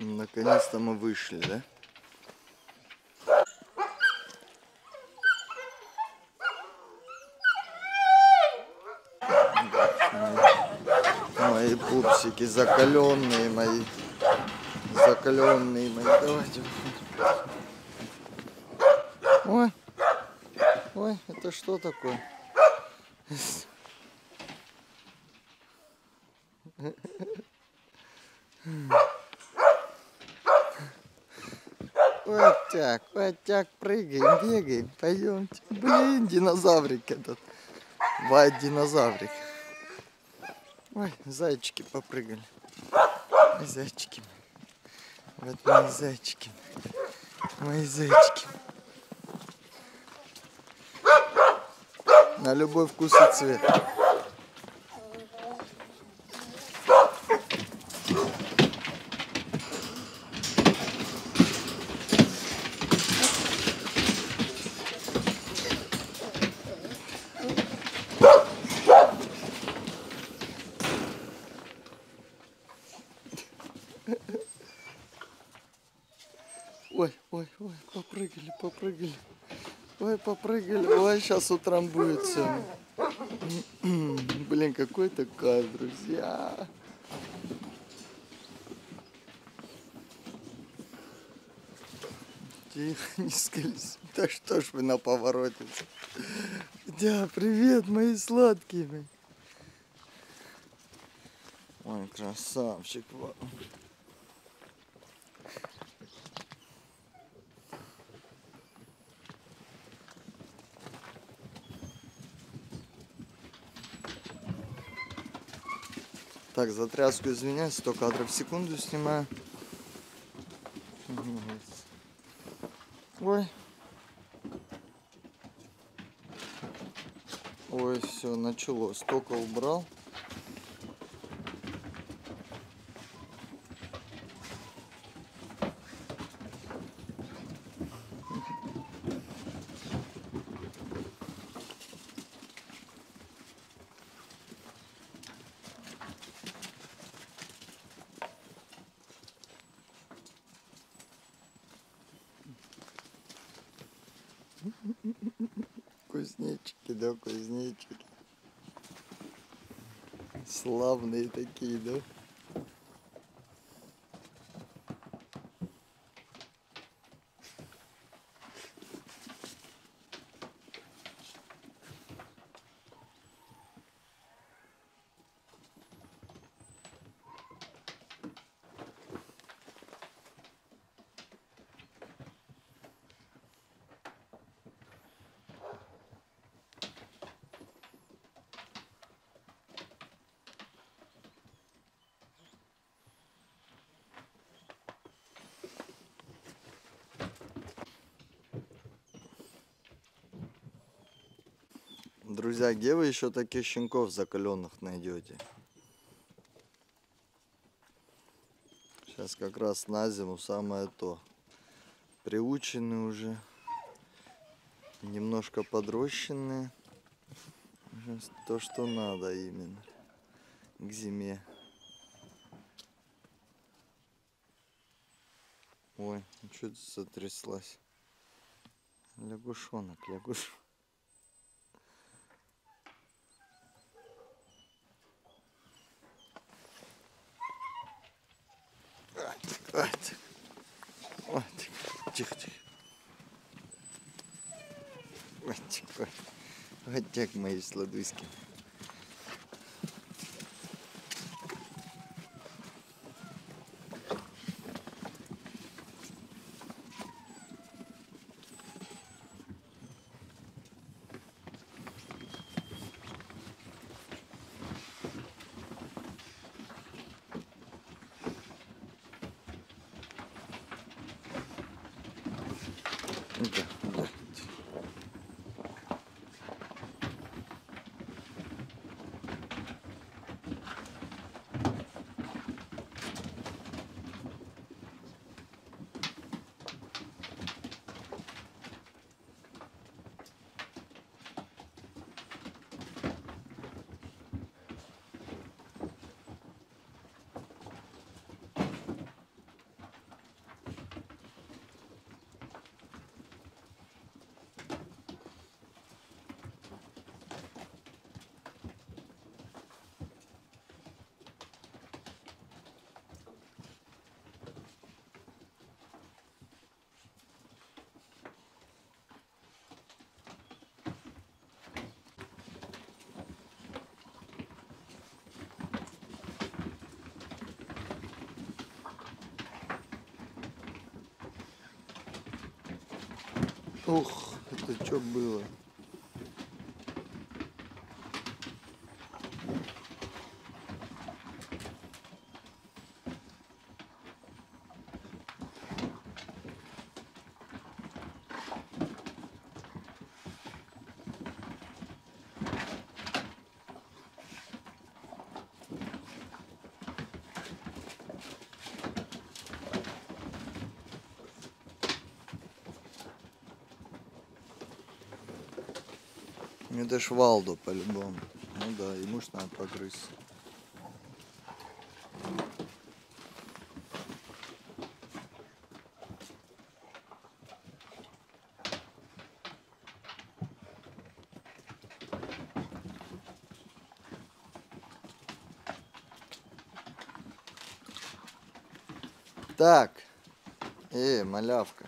Наконец-то мы вышли, да? Мои пупсики закаленные мои. Закаленные мои. Давайте. Ой. Ой, это что такое? Вот так, вот так, прыгаем, бегаем, пойдемте. Блин, динозаврик этот. Вай, динозаврик. Ой, зайчики попрыгали. Зайчики. Вот мои зайчики. Мои зайчики. На любой вкус и цвет. Ой, ой, ой, попрыгали, попрыгали. Ой, попрыгали. Ой, сейчас все. Блин, какой-то кайф, друзья. Тихо, не скользь. Да что ж вы на повороте? Да, привет, мои сладкие. Ой, красавчик. Так, за тряску извиняюсь, 100 кадров в секунду снимаю. Ой. Ой, все, началось. Только убрал. Кузнечики, да, кузнечики. Славные такие, да? Друзья, где вы еще таких щенков закаленных найдете? Сейчас как раз на зиму самое то. Приучены уже. Немножко подрощенные. То, что надо именно. К зиме. Ой, что это затряслась? Лягушонок, лягушонок. Ой, тихо. Ой, тихо, тихо, тихо. Ой, тихо. Ой, так мои сладуськи. Да, да. Ух, это что было? Ж Валдо по-любому. Ну да, ему ж надо погрызть. Так, э, малявка.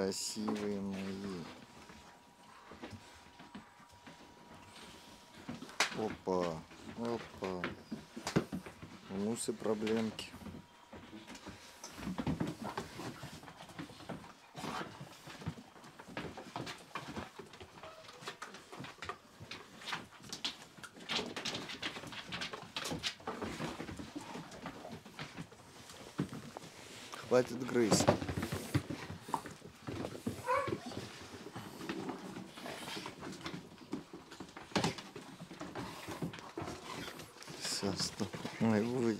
Красивые мои. Опа, опа. Мусы проблемки. Хватит грызть. Стоп. Ой, будешь.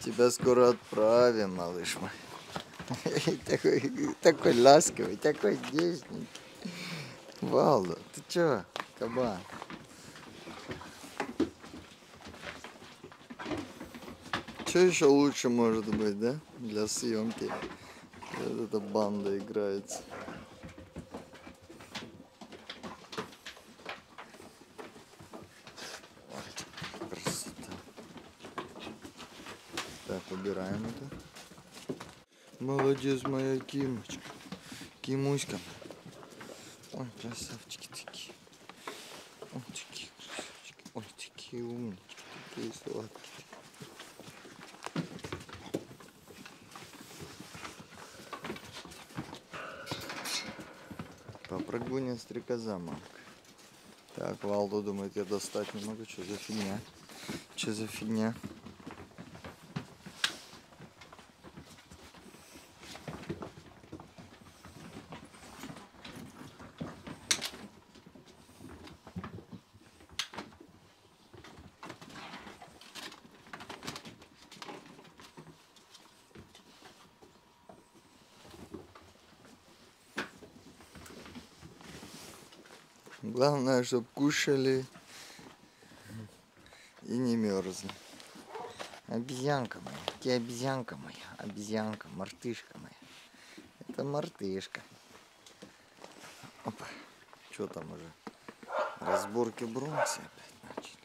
Тебя скоро отправим, малыш мой. Такой, такой ласковый, такой нежненький. Валда, ты чё, кабан? Что еще лучше может быть, да? Для съемки. Вот эта банда играется. Ой, красота. Так, убираем это. Молодец моя Кимочка. Кимуська. Ой, красавчики такие. Ой, такие красавчики. Ой, такие умнички. Такие сладкие. Попрыгуня стрекоза, мамка. Так, Валдо думает, я достать не могу. Что за фигня? Что за фигня? Главное, чтобы кушали и не мерзли. Обезьянка моя, ты обезьянка моя, обезьянка, мартышка моя. Это мартышка. Опа, что там уже? Разборки Бронкса опять начали.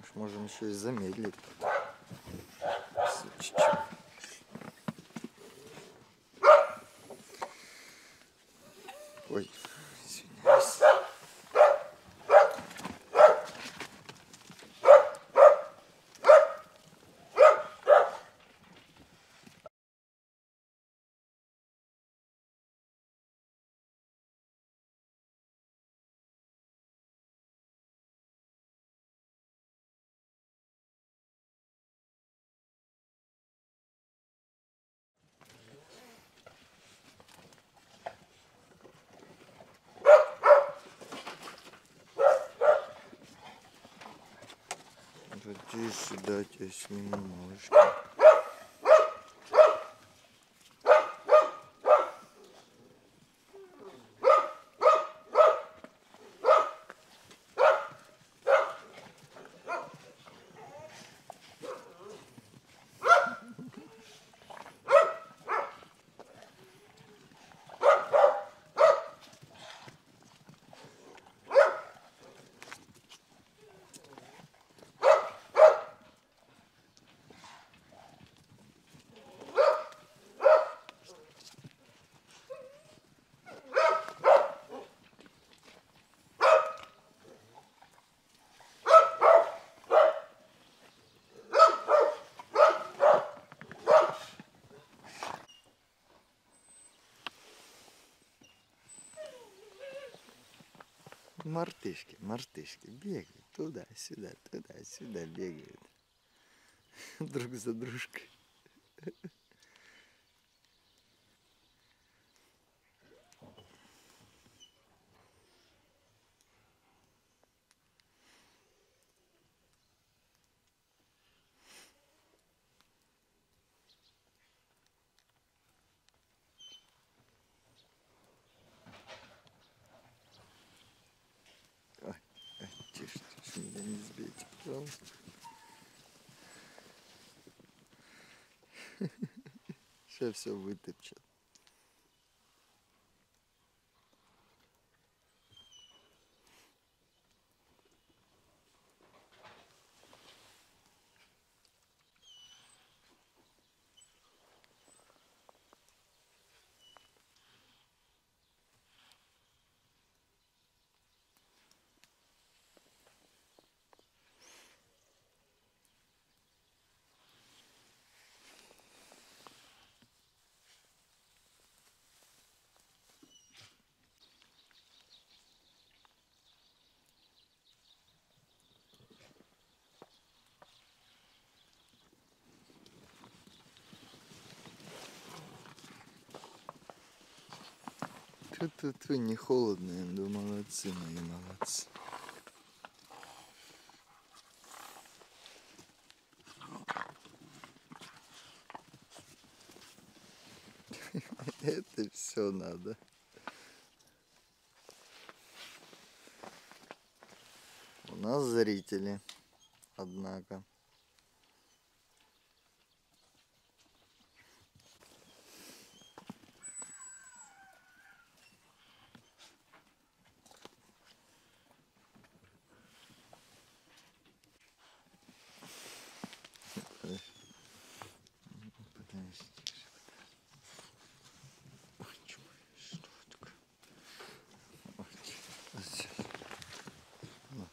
Ж можем еще и замедлить тут. Чуть-чуть. Ой, извиняюсь. Вот иди сюда, тебя сниму, малышка. Мартышки, мартышки бегают туда-сюда, туда-сюда бегают. Друг за дружкой. Ой, ой, тише, тише, меня не сбейте, пожалуйста. Сейчас все вытопчет. Ту-ту-ту, не холодно, им, да молодцы мои, молодцы. Это все надо. У нас зрители, однако. Подожди. Ой, чё, что такое? Ой, вот сейчас. Вот.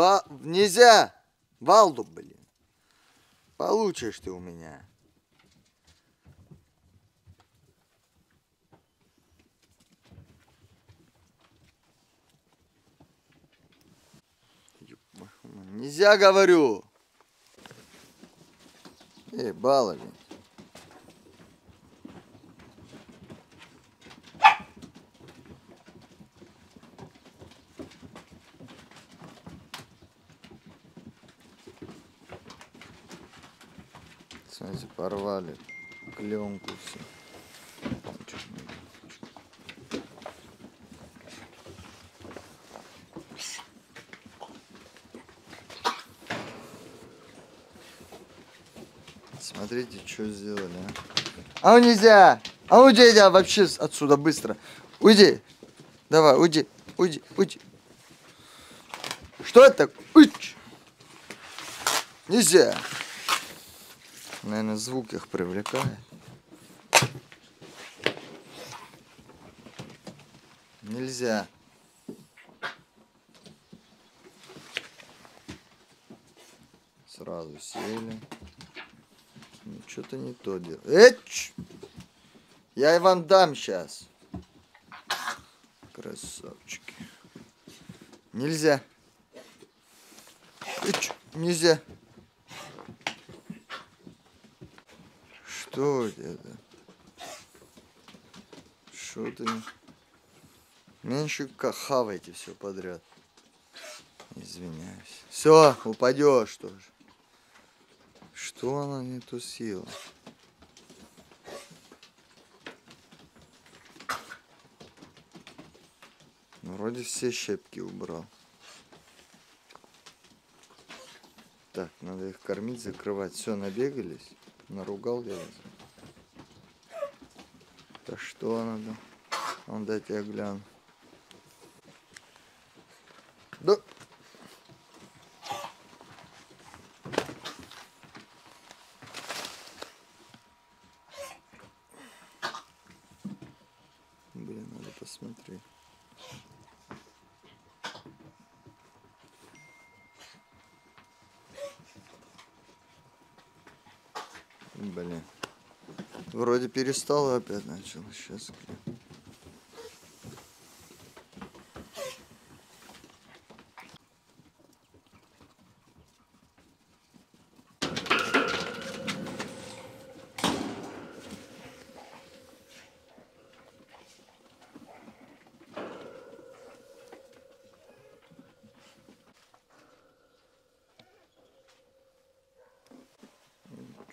Ва... Нельзя! Валду, блин. Получишь ты у меня. Нельзя, говорю. Эй, баловень. Смотрите, порвали пленку все. Смотрите, что сделали, а. А ну нельзя! А ну дядя, вообще с- отсюда быстро. Уйди. Давай, уйди, уйди, уйди. Что это? Уйдь. Нельзя. Наверное, звук их привлекает. Нельзя. Сразу сели. Что-то не то делаю. Эч! Я и вам дам сейчас. Красавчики. Нельзя. Эч! Нельзя. Что это? Что ты? Меньше хавайте все подряд. Извиняюсь. Все, упадешь тоже. Что она не тусила? Ну, Вроде все щепки убрал. Так, надо их кормить, закрывать. Все, набегались. Наругал я вас. Да что там? Он дайте я гляну. Да. Блин, надо посмотреть. Блин. Вроде перестало, опять начало. Сейчас.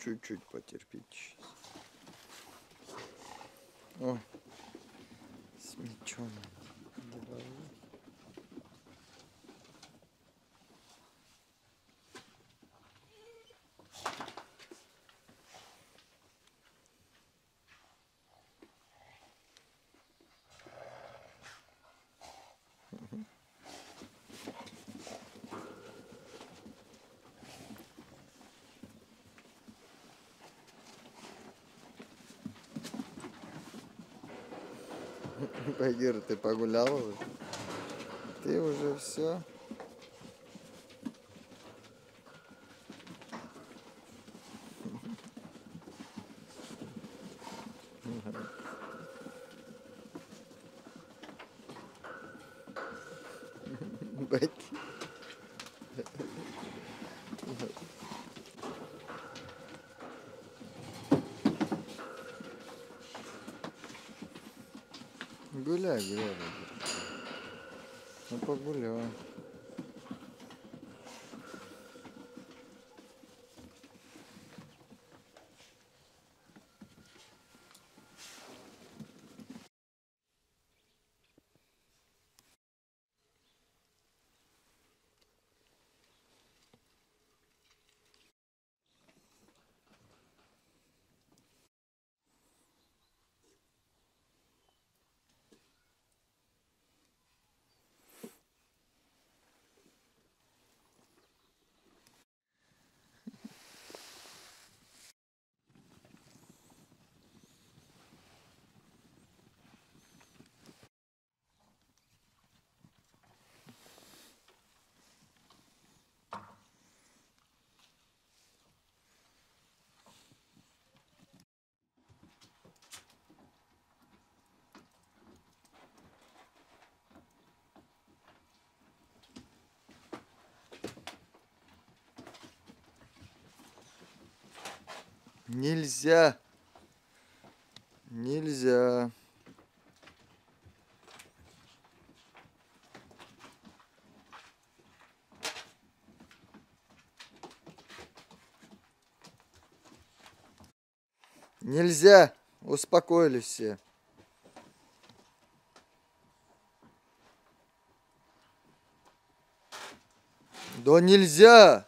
Чуть-чуть потерпите. О, с мечом. Багир, ты погулял уже? Ты уже все? Гуляй. Ну погуляй. Нельзя. Нельзя. Нельзя. Успокоились все. Да нельзя.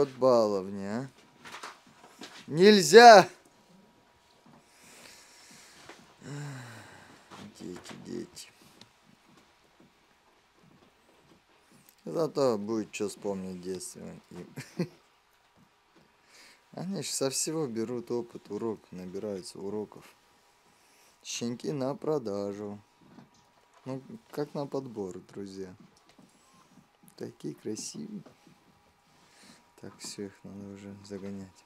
Вот баловня, а. Нельзя! Дети, дети. Зато будет что вспомнить детство. Они же со всего берут опыт, урок, набираются уроков. Щенки на продажу. Ну, как на подбор, друзья. Такие красивые. Так, все, их надо уже загонять.